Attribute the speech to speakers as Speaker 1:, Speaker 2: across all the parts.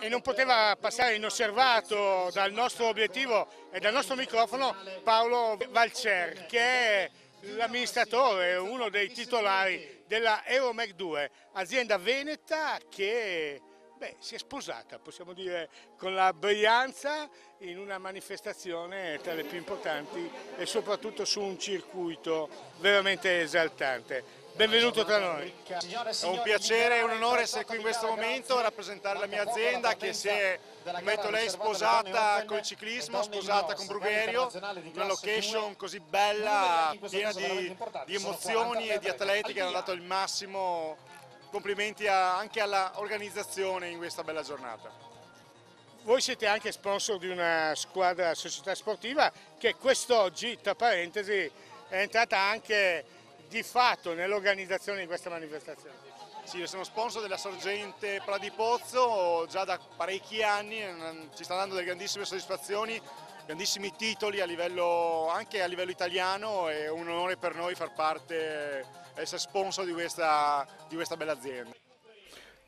Speaker 1: e non poteva passare inosservato dal nostro obiettivo e dal nostro microfono Paolo Valcer che è l'amministratore, uno dei titolari della Euromec 2, azienda veneta che beh, si è sposata, possiamo dire, con la Brianza in una manifestazione tra le più importanti e soprattutto su un circuito veramente esaltante. Benvenuto tra noi.
Speaker 2: È un piacere e un onore essere qui in questo momento a rappresentare la mia azienda che si è, come detto lei, sposata con il ciclismo, sposata con Brugherio, una location così bella, piena di, di emozioni e di atleti che hanno dato il massimo. Complimenti a, anche all'organizzazione in questa bella giornata.
Speaker 1: Voi siete anche sponsor di una squadra società sportiva che quest'oggi, tra parentesi, è entrata anche di fatto nell'organizzazione di questa manifestazione?
Speaker 2: Sì, io sono sponsor della sorgente Pradipozzo già da parecchi anni, ci sta dando delle grandissime soddisfazioni, grandissimi titoli a livello, anche a livello italiano è un onore per noi far parte, essere sponsor di questa, di questa bella azienda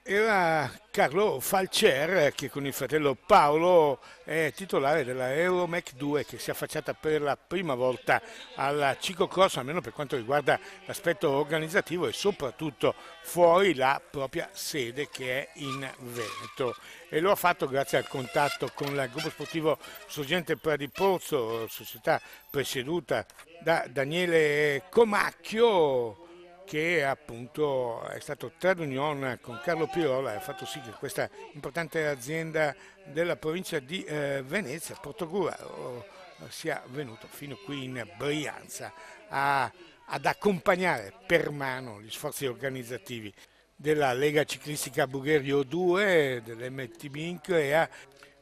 Speaker 1: era Carlo Falcer che con il fratello Paolo è titolare della Euromec 2 che si è affacciata per la prima volta al ciclocross almeno per quanto riguarda l'aspetto organizzativo e soprattutto fuori la propria sede che è in Veneto. E lo ha fatto grazie al contatto con il gruppo sportivo Sorgente Pradipozzo, società presieduta da Daniele Comacchio che appunto è stato trade union con Carlo Pirola e ha fatto sì che questa importante azienda della provincia di eh, Venezia, Portogruaro, sia venuto fino qui in Brianza a, ad accompagnare per mano gli sforzi organizzativi della Lega Ciclistica Bugherio 2, dell'MTB Increa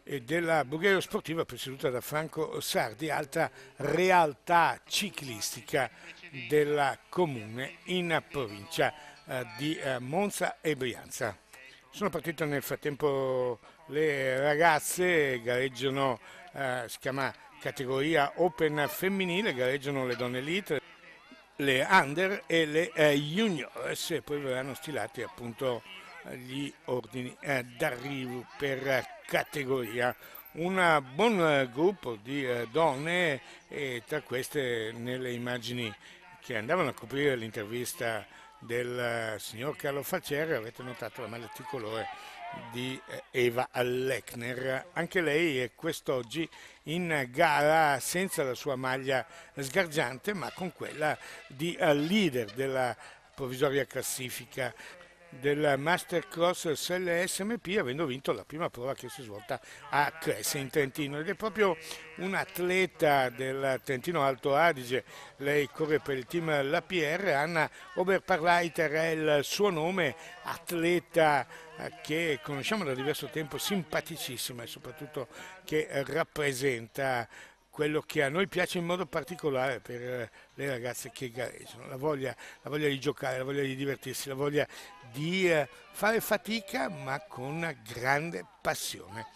Speaker 1: e della Bugherio Sportiva presieduta da Franco Sardi, altra realtà ciclistica del comune in provincia eh, di eh, Monza e Brianza. Sono partite nel frattempo le ragazze, gareggiano, eh, si chiama categoria Open femminile, gareggiano le donne elite, le under e le eh, juniors e poi verranno stilati appunto gli ordini d'arrivo per categoria un buon gruppo di donne e tra queste nelle immagini che andavano a coprire l'intervista del eh, signor Carlo Faceri avete notato la maglia tricolore di eh, Eva Lechner. Anche lei è quest'oggi in gara senza la sua maglia sgargiante ma con quella di eh, leader della provvisoria classifica del Mastercross SLSMP avendo vinto la prima prova che si è svolta a Cresse in Trentino. Ed è proprio un atleta del Trentino Alto Adige, lei corre per il team Lapierre, Anna Oberparleiter è il suo nome, atleta eh, che conosciamo da diverso tempo, simpaticissima e soprattutto che rappresenta quello che a noi piace in modo particolare per eh, le ragazze che gareggiano, la voglia, la voglia di giocare, la voglia di divertirsi, la voglia di eh, fare fatica ma con grande passione.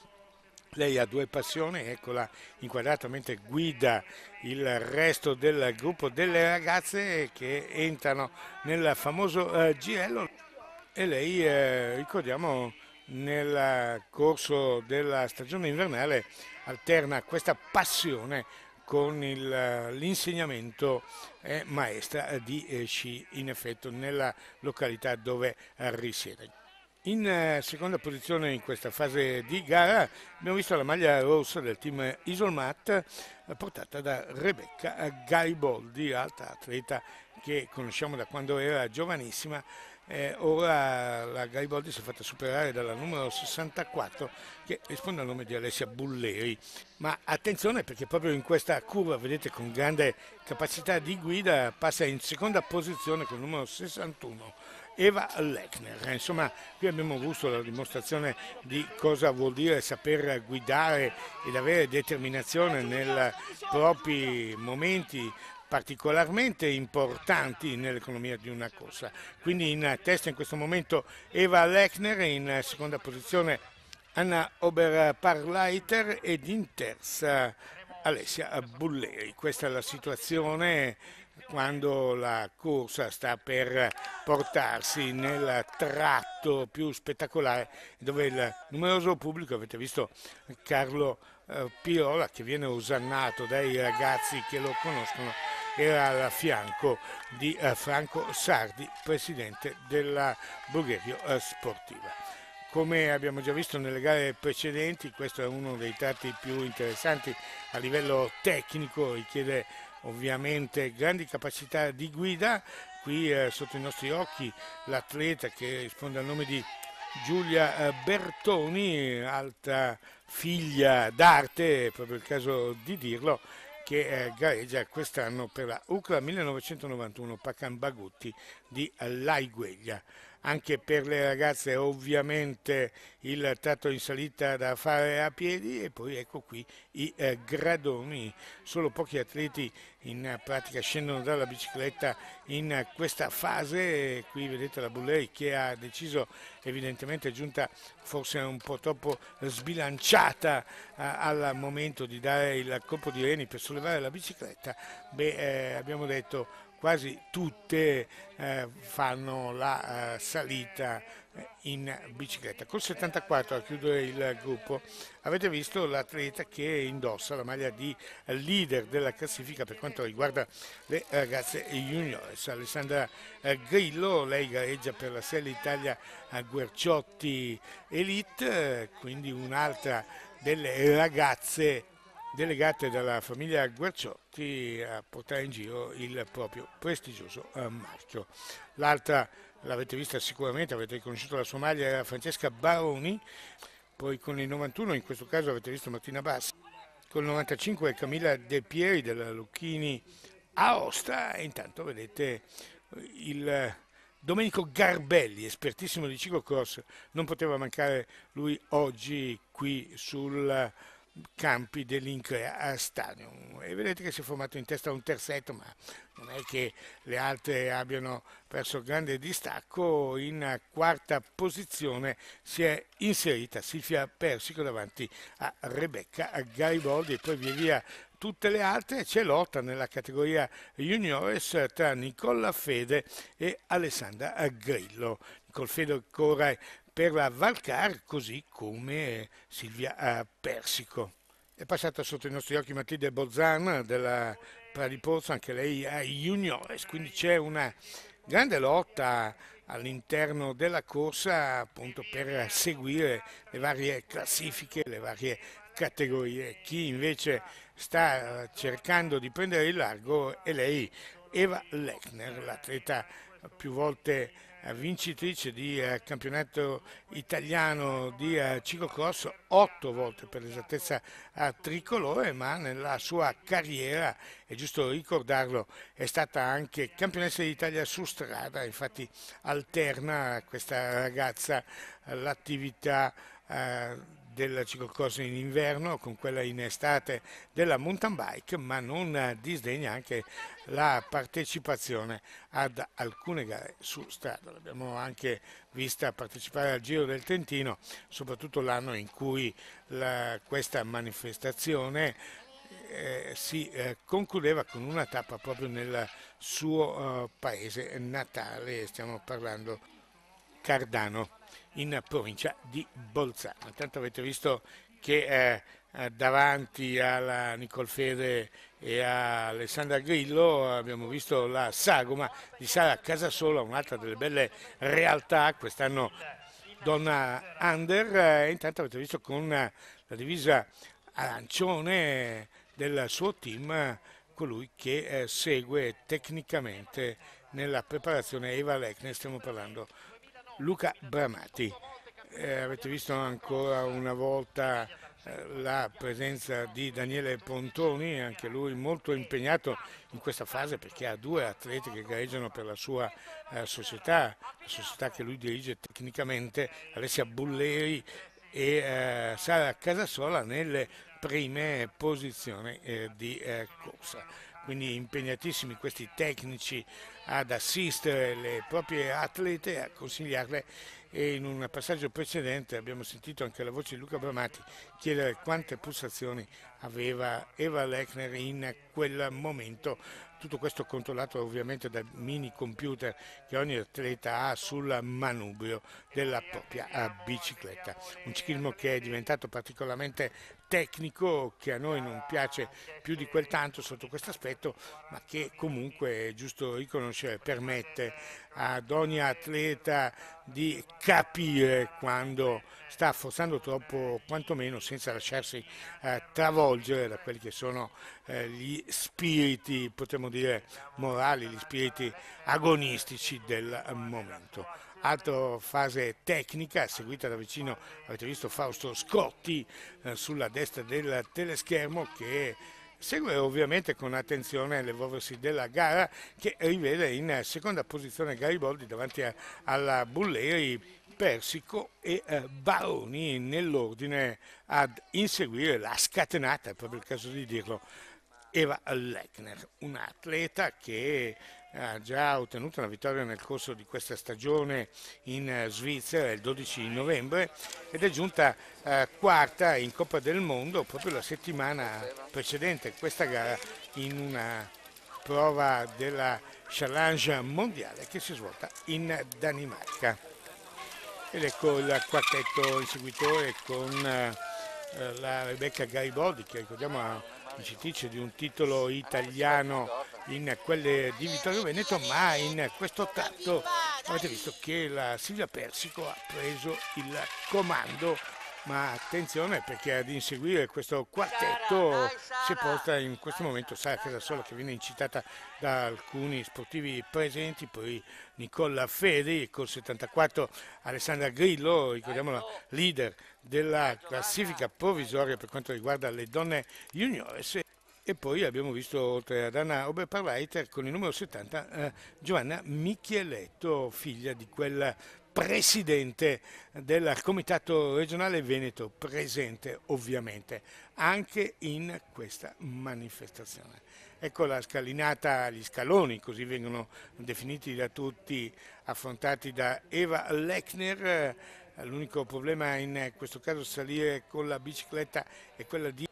Speaker 1: Lei ha due passioni, eccola inquadrata mentre guida il resto del gruppo delle ragazze che entrano nel famoso eh, girello e lei, eh, ricordiamo, nel corso della stagione invernale alterna questa passione con l'insegnamento eh, maestra di eh, sci in effetto nella località dove eh, risiede. In eh, seconda posizione in questa fase di gara abbiamo visto la maglia rossa del team Isolmat eh, portata da Rebecca Gariboldi, altra atleta che conosciamo da quando era giovanissima eh, ora la Garibaldi si è fatta superare dalla numero 64 che risponde al nome di Alessia Bulleri. Ma attenzione perché proprio in questa curva, vedete, con grande capacità di guida, passa in seconda posizione con il numero 61. Eva Lechner. Insomma, qui abbiamo visto la dimostrazione di cosa vuol dire saper guidare ed avere determinazione nei propri momenti particolarmente importanti nell'economia di una corsa. Quindi in testa in questo momento Eva Lechner, in seconda posizione Anna Oberparleiter ed in terza Alessia Bulleri. Questa è la situazione quando la corsa sta per portarsi nel tratto più spettacolare dove il numeroso pubblico, avete visto Carlo eh, Pirola che viene osannato dai ragazzi che lo conoscono, era al fianco di eh, Franco Sardi, presidente della Bulgario eh, Sportiva. Come abbiamo già visto nelle gare precedenti, questo è uno dei tratti più interessanti a livello tecnico, richiede ovviamente grandi capacità di guida. Qui eh, sotto i nostri occhi l'atleta che risponde al nome di Giulia eh, Bertoni, alta figlia d'arte, è proprio il caso di dirlo, che eh, gareggia quest'anno per la UCLA 1991 Pacan Bagutti di Laigueglia anche per le ragazze ovviamente il tratto in salita da fare a piedi e poi ecco qui i eh, gradoni, solo pochi atleti in pratica scendono dalla bicicletta in questa fase, qui vedete la Bulleri che ha deciso evidentemente giunta forse un po' troppo sbilanciata eh, al momento di dare il colpo di reni per sollevare la bicicletta, beh eh, abbiamo detto quasi tutte eh, fanno la eh, salita eh, in bicicletta. Col 74 a chiudere il gruppo avete visto l'atleta che indossa la maglia di leader della classifica per quanto riguarda le ragazze juniores. Alessandra eh, Grillo, lei gareggia per la Serie Italia Guerciotti Elite, eh, quindi un'altra delle ragazze delegate dalla famiglia Guerciotti a portare in giro il proprio prestigioso eh, marchio. L'altra l'avete vista sicuramente, avete riconosciuto la sua maglia, era Francesca Baroni, poi con il 91 in questo caso avete visto Martina Bassi, con il 95 Camilla De Pieri della Lucchini Aosta e intanto vedete il Domenico Garbelli, espertissimo di ciclocross, non poteva mancare lui oggi qui sul campi dell'Increa Stadium. E vedete che si è formato in testa un terzetto ma non è che le altre abbiano perso grande distacco. In quarta posizione si è inserita Silvia Persico davanti a Rebecca Gariboldi e poi via via tutte le altre c'è lotta nella categoria juniores tra Nicola Fede e Alessandra Grillo. Nicole Fede corre per la Valcar, così come Silvia Persico. È passata sotto i nostri occhi Matilde Bozzan della Pradipozzo, anche lei a juniores, quindi c'è una grande lotta all'interno della corsa appunto per seguire le varie classifiche, le varie categorie. Chi invece sta cercando di prendere il largo è lei, Eva Lechner, l'atleta più volte vincitrice di eh, campionato italiano di eh, ciclocross, otto volte per l'esattezza a tricolore, ma nella sua carriera, è giusto ricordarlo, è stata anche campionessa d'Italia su strada, infatti alterna questa ragazza l'attività eh, del ciclocross in inverno con quella in estate della mountain bike, ma non disdegna anche la partecipazione ad alcune gare su strada. L'abbiamo anche vista partecipare al Giro del Trentino, soprattutto l'anno in cui la, questa manifestazione eh, si eh, concludeva con una tappa proprio nel suo eh, paese natale, stiamo parlando Cardano in provincia di Bolzano. Intanto avete visto che eh, eh, davanti alla Nicol Fede e a Alessandra Grillo abbiamo visto la sagoma di Sara Casasola, un'altra delle belle realtà, quest'anno donna under, e intanto avete visto con la divisa arancione del suo team colui che eh, segue tecnicamente nella preparazione Eva Lechner, stiamo parlando Luca Bramati. Eh, avete visto ancora una volta eh, la presenza di Daniele Pontoni, anche lui molto impegnato in questa fase perché ha due atleti che gareggiano per la sua eh, società, la società che lui dirige tecnicamente, Alessia Bulleri e eh, Sara Casasola nelle prime posizioni eh, di eh, corsa. Quindi impegnatissimi questi tecnici ad assistere le proprie atlete a consigliarle. E in un passaggio precedente abbiamo sentito anche la voce di Luca Bramati chiedere quante pulsazioni aveva Eva Lechner in quel momento. Tutto questo controllato ovviamente dal mini computer che ogni atleta ha sul manubrio della propria eh, bicicletta. Un ciclismo che è diventato particolarmente tecnico che a noi non piace più di quel tanto sotto questo aspetto, ma che comunque è giusto riconoscere permette ad ogni atleta di capire quando sta forzando troppo, quantomeno senza lasciarsi eh, travolgere da quelli che sono eh, gli spiriti, potremmo dire morali, gli spiriti agonistici del momento altra fase tecnica seguita da vicino, avete visto Fausto Scotti eh, sulla destra del teleschermo che segue ovviamente con attenzione l'evolversi della gara che rivede in seconda posizione Gariboldi davanti a, alla Bulleri, Persico e eh, Baroni nell'ordine ad inseguire la scatenata, è proprio il caso di dirlo, Eva Lechner, un atleta che ha già ottenuto una vittoria nel corso di questa stagione in eh, Svizzera il 12 novembre ed è giunta eh, quarta in Coppa del Mondo proprio la settimana precedente questa gara in una prova della challenge mondiale che si è svolta in Danimarca. Ed ecco il quartetto inseguitore con eh, la Rebecca Gariboldi che ricordiamo vincitrice di un titolo italiano in quelle di Vittorio Veneto, ma in questo tratto avete visto che la Silvia Persico ha preso il comando. Ma attenzione perché ad inseguire questo quartetto si porta in questo momento Sara Casasola che viene incitata da alcuni sportivi presenti, poi Nicola Fedi col 74 Alessandra Grillo, ricordiamola leader della classifica provvisoria per quanto riguarda le donne juniores e poi abbiamo visto oltre ad Anna Oberparleiter con il numero 70 eh, Giovanna Micheletto, figlia di quel presidente del Comitato regionale Veneto, presente ovviamente anche in questa manifestazione. Ecco la scalinata, gli scaloni, così vengono definiti da tutti, affrontati da Eva Lechner. L'unico problema in questo caso salire con la bicicletta è quella di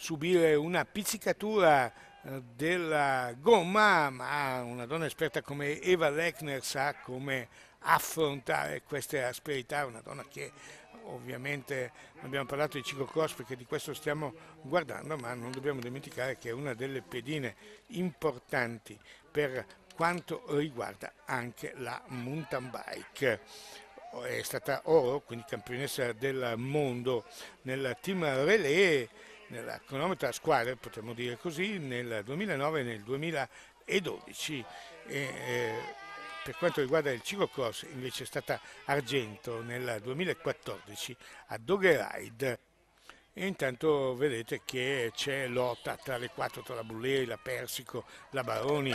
Speaker 1: subire una pizzicatura eh, della gomma, ma una donna esperta come Eva Lechner sa come affrontare queste asperità, una donna che ovviamente abbiamo parlato di ciclocross perché di questo stiamo guardando, ma non dobbiamo dimenticare che è una delle pedine importanti per quanto riguarda anche la mountain bike. È stata oro, quindi campionessa del mondo nel team relay nella cronometro a squadre, potremmo dire così, nel 2009 e nel 2012. E, eh, per quanto riguarda il ciclocross invece è stata argento nel 2014 a Doggeride e intanto vedete che c'è lotta tra le quattro, tra la Bulleri, la Persico, la Baroni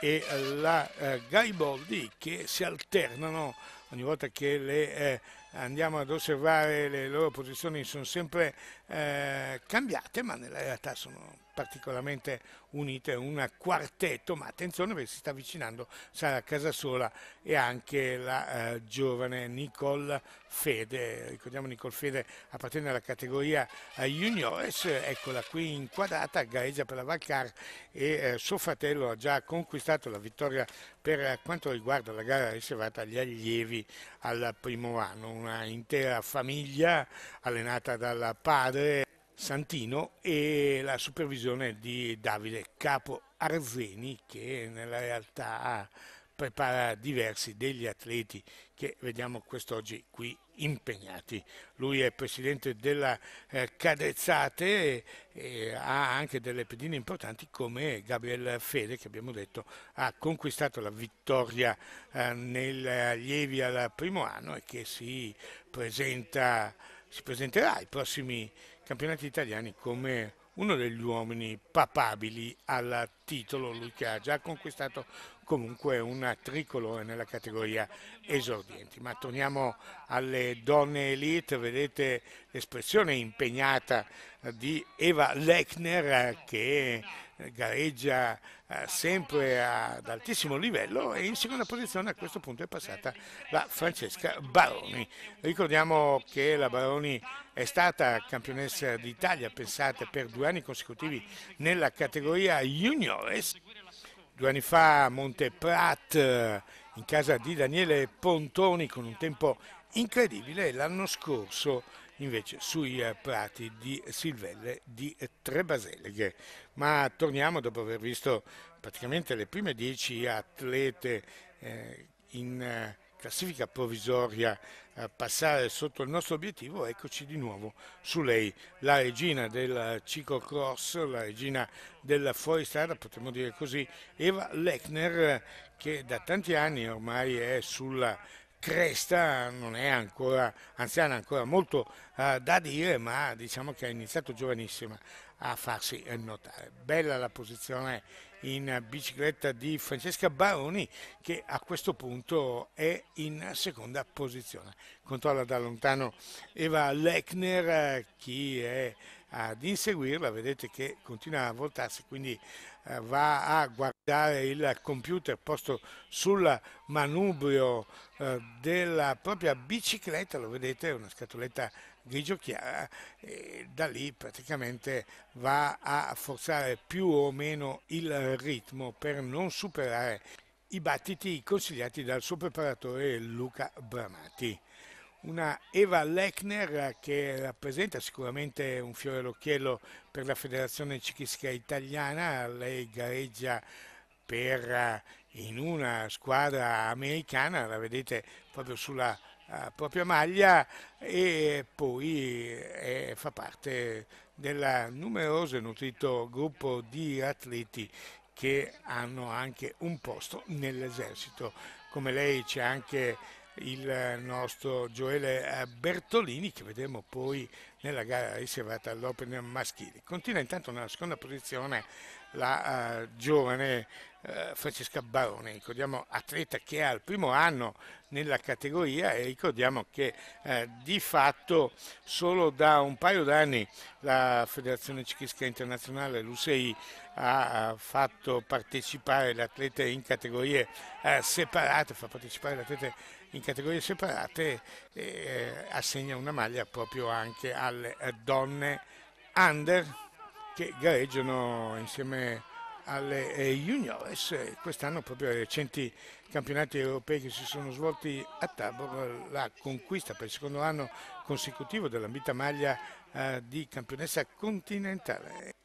Speaker 1: e la eh, Gariboldi che si alternano ogni volta che le eh, andiamo ad osservare le loro posizioni sono sempre eh, cambiate, ma nella realtà sono particolarmente unite, un quartetto, ma attenzione perché si sta avvicinando Sara Casasola e anche la eh, giovane Nicole Fede, ricordiamo Nicole Fede appartiene alla categoria eh, juniores, eccola qui inquadrata, gareggia per la Valcar e eh, suo fratello ha già conquistato la vittoria per quanto riguarda la gara riservata agli allievi al primo anno, una intera famiglia allenata dal padre Santino e la supervisione di Davide Capo Arzeni che nella realtà prepara diversi degli atleti che vediamo quest'oggi qui impegnati. Lui è presidente della eh, Cadezzate e, e, ha anche delle pedine importanti come Gabriel Fede che abbiamo detto ha conquistato la vittoria eh, nel allievi al primo anno e che si, presenta, si presenterà ai prossimi campionati italiani come uno degli uomini papabili al titolo, lui che ha già conquistato comunque un tricolore nella categoria esordienti. Ma torniamo alle donne elite, vedete l'espressione impegnata di Eva Lechner che gareggia eh, sempre ad altissimo livello e in seconda posizione a questo punto è passata la Francesca Baroni. Ricordiamo che la Baroni è stata campionessa d'Italia, pensate, per due anni consecutivi nella categoria juniores due anni fa Monte Prat in casa di Daniele Pontoni con un tempo incredibile l'anno scorso invece sui prati di Silvelle di Trebaseleghe. Ma torniamo dopo aver visto praticamente le prime dieci atlete eh, in eh, classifica provvisoria eh, passare sotto il nostro obiettivo, eccoci di nuovo su lei, la regina del ciclocross, la regina del fuoristrada, potremmo dire così, Eva Lechner, che da tanti anni ormai è sulla cresta, non è ancora anziana, ancora molto uh, da dire, ma diciamo che ha iniziato giovanissima a farsi notare. Bella la posizione in bicicletta di Francesca Baroni che a questo punto è in seconda posizione. Controlla da lontano Eva Lechner, chi è ad inseguirla, vedete che continua a voltarsi, quindi eh, va a guardare il computer posto sul manubrio eh, della propria bicicletta, lo vedete, è una scatoletta grigio chiara e da lì praticamente va a forzare più o meno il ritmo per non superare i battiti consigliati dal suo preparatore Luca Bramati. Una Eva Lechner che rappresenta sicuramente un fiore all'occhiello per la Federazione Ciclistica Italiana, lei gareggia per, in una squadra americana, la vedete proprio sulla propria maglia e poi è, fa parte del numeroso e nutrito gruppo di atleti che hanno anche un posto nell'esercito. Come lei c'è anche il nostro Gioele Bertolini che vedremo poi nella gara riservata all'Open maschile. Continua intanto nella seconda posizione la uh, giovane uh, Francesca Barone, ricordiamo atleta che ha il primo anno nella categoria e ricordiamo che uh, di fatto solo da un paio d'anni la Federazione Ciclistica Internazionale, l'USEI, ha fatto partecipare le atlete in categorie separate, fa partecipare le in categorie separate e assegna una maglia proprio anche alle donne under che gareggiano insieme alle eh, juniores. Quest'anno proprio ai recenti campionati europei che si sono svolti a Tabor, la conquista per il secondo anno consecutivo dell'ambita maglia eh, di campionessa continentale.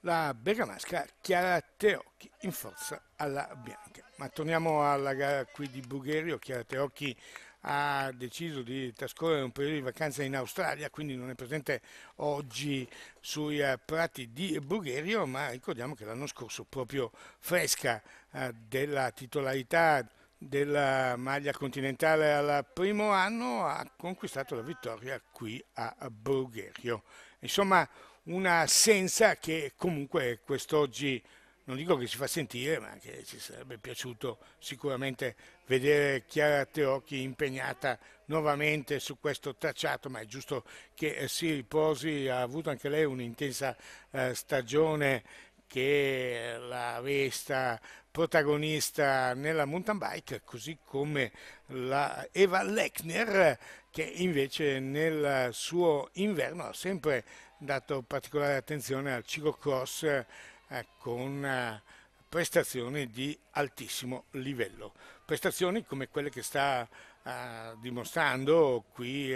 Speaker 1: La bergamasca Chiara Teocchi in forza alla bianca. Ma torniamo alla gara qui di Bugherio, Chiara Teocchi ha deciso di trascorrere un periodo di vacanza in Australia, quindi non è presente oggi sui uh, prati di Bugherio, ma ricordiamo che l'anno scorso proprio fresca uh, della titolarità della maglia continentale al primo anno ha conquistato la vittoria qui a Bulgario. Insomma, una senza che comunque quest'oggi non dico che si fa sentire, ma che ci sarebbe piaciuto sicuramente vedere Chiara Teocchi impegnata nuovamente su questo tracciato, ma è giusto che eh, si riposi, ha avuto anche lei un'intensa eh, stagione che la vesta protagonista nella mountain bike, così come la Eva Lechner che invece nel suo inverno ha sempre dato particolare attenzione al ciclocross eh, con eh, prestazioni di altissimo livello. Prestazioni come quelle che sta eh, dimostrando qui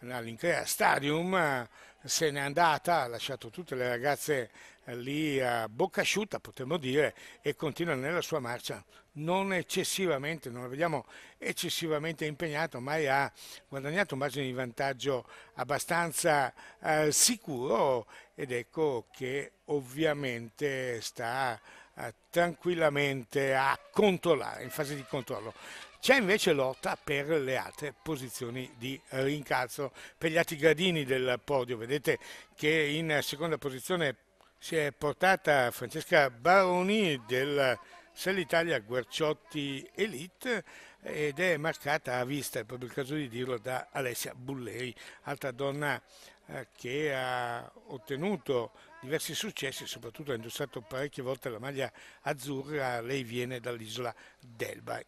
Speaker 1: all'Increa Stadium, se n'è andata, ha lasciato tutte le ragazze lì a bocca asciutta, potremmo dire, e continua nella sua marcia non eccessivamente, non la vediamo eccessivamente impegnato, ma ha guadagnato un margine di vantaggio abbastanza eh, sicuro ed ecco che ovviamente sta eh, tranquillamente a controllare, in fase di controllo. C'è invece lotta per le altre posizioni di rincalzo, per gli altri gradini del podio. Vedete che in seconda posizione si è portata Francesca Baroni del Sellitalia Guerciotti Elite ed è marcata a vista, è proprio il caso di dirlo, da Alessia Bulleri, altra donna eh, che ha ottenuto diversi successi, soprattutto ha indossato parecchie volte la maglia azzurra, lei viene dall'isola d'Elba.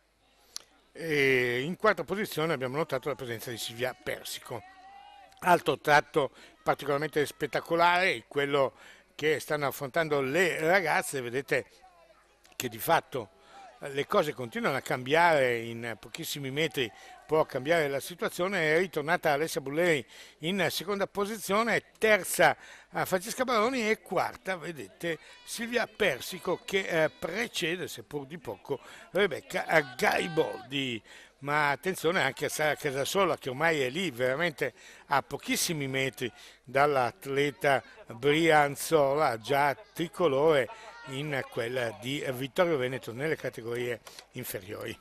Speaker 1: E in quarta posizione abbiamo notato la presenza di Silvia Persico. Altro tratto particolarmente spettacolare è quello che stanno affrontando le ragazze, vedete che di fatto le cose continuano a cambiare in pochissimi metri può cambiare la situazione. È ritornata Alessia Bulleri in seconda posizione terza Francesca Baroni e quarta vedete Silvia Persico che eh, precede seppur di poco Rebecca Gariboldi ma attenzione anche a Sara Casasola che ormai è lì veramente a pochissimi metri dall'atleta Brianzola già tricolore in quella di Vittorio Veneto nelle categorie inferiori.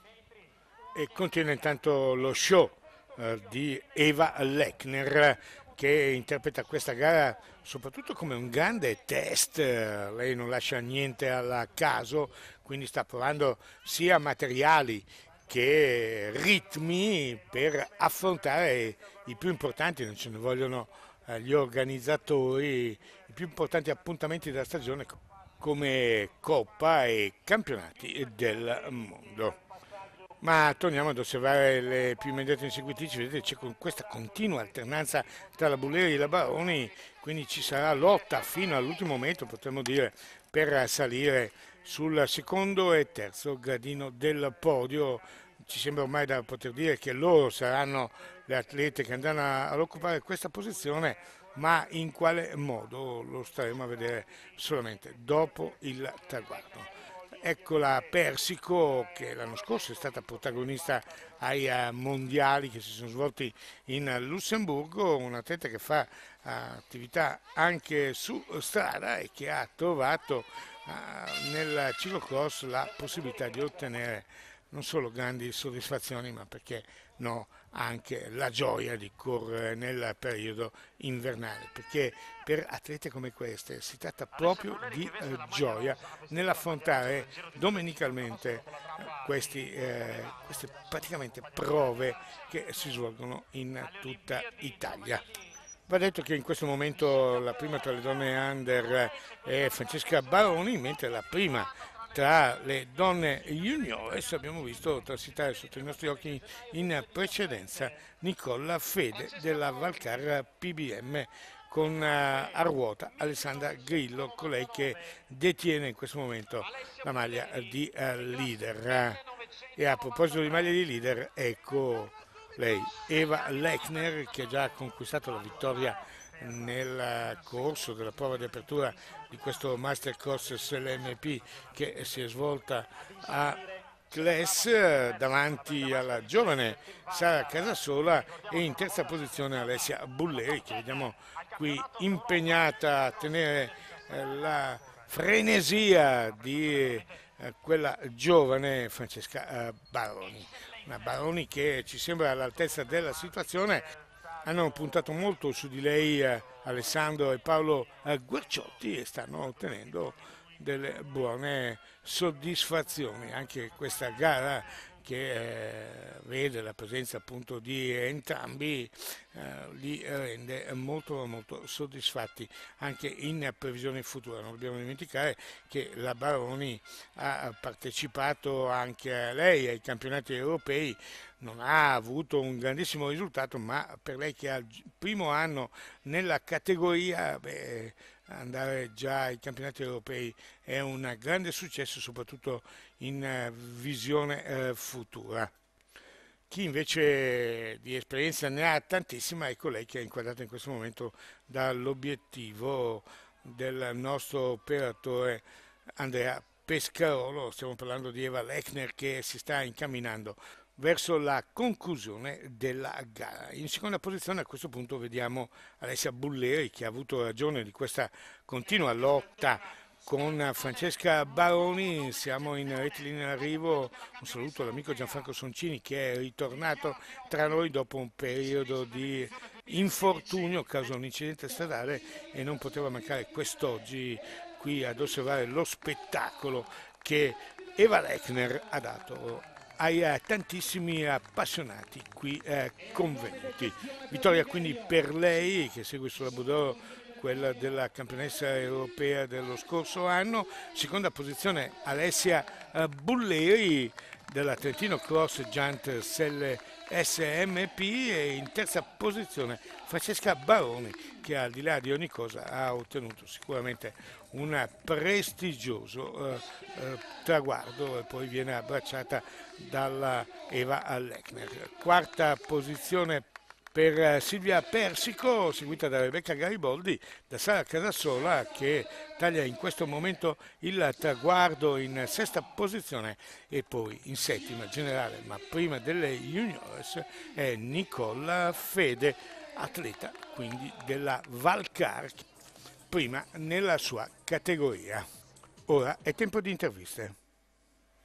Speaker 1: E continua intanto lo show eh, di Eva Lechner che interpreta questa gara soprattutto come un grande test, lei non lascia niente al caso, quindi sta provando sia materiali che ritmi per affrontare i più importanti, non ce ne vogliono eh, gli organizzatori, i più importanti appuntamenti della stagione come Coppa e campionati del mondo. Ma torniamo ad osservare le più immediate inseguitrici, vedete c'è questa continua alternanza tra la Bulleri e la Baroni, quindi ci sarà lotta fino all'ultimo momento, potremmo dire, per salire sul secondo e terzo gradino del podio. Ci sembra ormai da poter dire che loro saranno le atlete che andranno ad occupare questa posizione ma in quale modo lo staremo a vedere solamente dopo il traguardo. Eccola Persico che l'anno scorso è stata protagonista ai eh, mondiali che si sono svolti in Lussemburgo, un atleta che fa attività anche su strada e che ha trovato uh, nel ciclocross la possibilità di ottenere non solo grandi soddisfazioni, ma perché no, anche la gioia di correre nel periodo invernale, perché per atlete come queste si tratta proprio di eh, gioia nell'affrontare domenicalmente questi, eh, queste praticamente prove che si svolgono in tutta Italia. Va detto che in questo momento la prima tra le donne under è Francesca Baroni, mentre la prima tra le donne juniores abbiamo visto transitare sotto i nostri occhi in precedenza Nicola Fede della Valcar PBM con eh, a ruota Alessandra Grillo, colei che detiene in questo momento la maglia di uh, leader. E a proposito di maglia di leader, ecco lei, Eva Lechner, che ha già conquistato la vittoria nel corso della prova di apertura di questo Master Course SLMP che si è svolta a Class davanti alla giovane Sara Casasola e in terza posizione Alessia Bulleri che vediamo qui impegnata a tenere eh, la frenesia di eh, quella giovane Francesca eh, Baroni. Una Baroni che ci sembra all'altezza della situazione hanno puntato molto su di lei eh, Alessandro e Paolo eh, Guerciotti e stanno ottenendo delle buone soddisfazioni. Anche questa gara che eh, vede la presenza appunto di entrambi eh, li rende molto molto soddisfatti anche in previsione futura. Non dobbiamo dimenticare che la Baroni ha partecipato anche lei ai campionati europei non ha avuto un grandissimo risultato, ma per lei che ha il primo anno nella categoria, beh, andare già ai campionati europei è un grande successo, soprattutto in eh, visione eh, futura. Chi invece di esperienza ne ha tantissima è colei che è inquadrata in questo momento dall'obiettivo del nostro operatore Andrea Pescarolo, stiamo parlando di Eva Lechner che si sta incamminando verso la conclusione della gara. In seconda posizione a questo punto vediamo Alessia Bulleri che ha avuto ragione di questa continua lotta con Francesca Baroni, siamo in rettilineo in arrivo, un saluto all'amico Gianfranco Soncini che è ritornato tra noi dopo un periodo di infortunio causa un incidente stradale e non poteva mancare quest'oggi qui ad osservare lo spettacolo che Eva Lechner ha dato ai eh, tantissimi appassionati qui eh, convenuti. Vittoria quindi per lei che segue sulla Budoro quella della campionessa europea dello scorso anno, seconda posizione Alessia eh, Bulleri della Trentino Cross Giant Selle SMP e in terza posizione Francesca Baroni che al di là di ogni cosa ha ottenuto sicuramente un prestigioso eh, eh, traguardo e poi viene abbracciata dalla Eva Lechner. Quarta posizione per eh, Silvia Persico, seguita da Rebecca Gariboldi, da Sara Casasola che taglia in questo momento il traguardo in sesta posizione e poi in settima generale, ma prima delle juniores è Nicola Fede, atleta quindi della Valcar, prima nella sua categoria. Ora è tempo di interviste.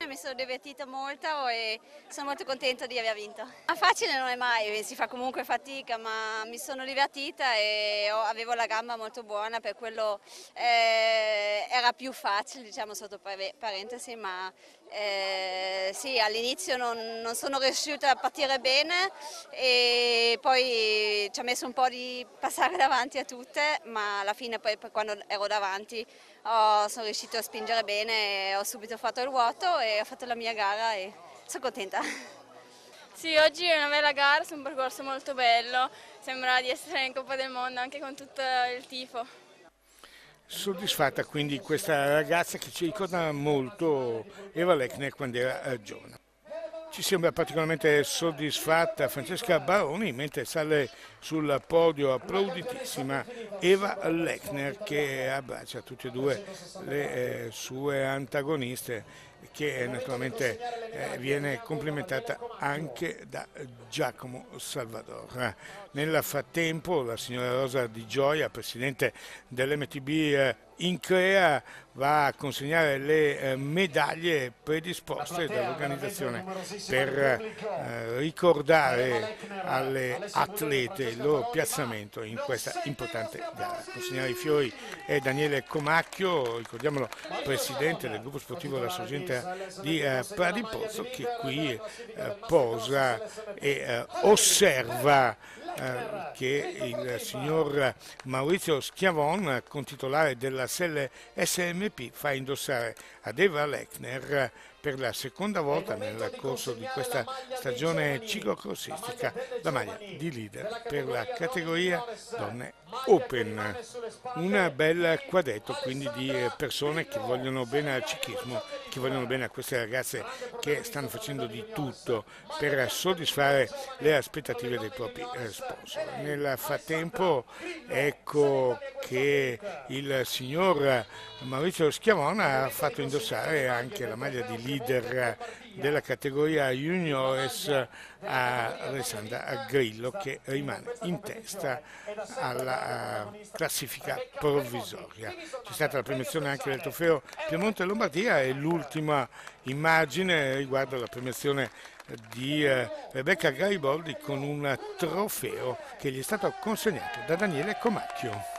Speaker 3: Mi sono divertita molto e sono molto contenta di aver vinto. Ma facile non è mai, si fa comunque fatica, ma mi sono divertita e avevo la gamba molto buona, per quello eh, era più facile, diciamo sotto parentesi, ma eh, sì, all'inizio non, non, sono riuscita a partire bene e poi ci ha messo un po' di passare davanti a tutte, ma alla fine poi quando ero davanti oh, sono riuscita a spingere bene, ho subito fatto il vuoto e ho fatto la mia gara e sono contenta.
Speaker 4: Sì, oggi è una bella gara, è un percorso molto bello, sembra di essere in Coppa del Mondo anche con tutto il tifo.
Speaker 1: Soddisfatta quindi questa ragazza che ci ricorda molto Eva Lechner quando era eh, giovane. Ci sembra particolarmente soddisfatta Francesca Baroni mentre sale sul podio applauditissima Eva Lechner che abbraccia tutte e due le eh, sue antagoniste che naturalmente eh, viene complimentata anche da Giacomo Salvador. Nel frattempo la signora Rosa Di Gioia, presidente dell'MTB eh, in Crea va a consegnare le eh, medaglie predisposte dall'organizzazione per eh, ricordare alle atlete il loro piazzamento in questa importante gara. Consegnare i fiori è Daniele Comacchio, ricordiamolo presidente del gruppo sportivo della Sorgente di eh, Pradipozzo che qui posa e osserva eh, che il signor Maurizio Schiavon, contitolare della Selle SMP, fa indossare ad Eva Lechner per la seconda volta nel corso di questa stagione ciclocrossistica la maglia di leader per la categoria donne Open. Un bel quadretto quindi di persone che vogliono bene al ciclismo, che vogliono bene a queste ragazze che stanno facendo di tutto per soddisfare le aspettative dei propri sponsor. Nel frattempo ecco che il signor Maurizio Schiavona ha fatto indossare anche la maglia di leader della categoria juniores a Alessandra Grillo che rimane in testa alla eh, classifica provvisoria. C'è stata la premiazione anche del trofeo Piemonte Lombardia e l'ultima immagine riguarda la premiazione di eh, Rebecca Gariboldi con un trofeo che gli è stato consegnato da Daniele Comacchio.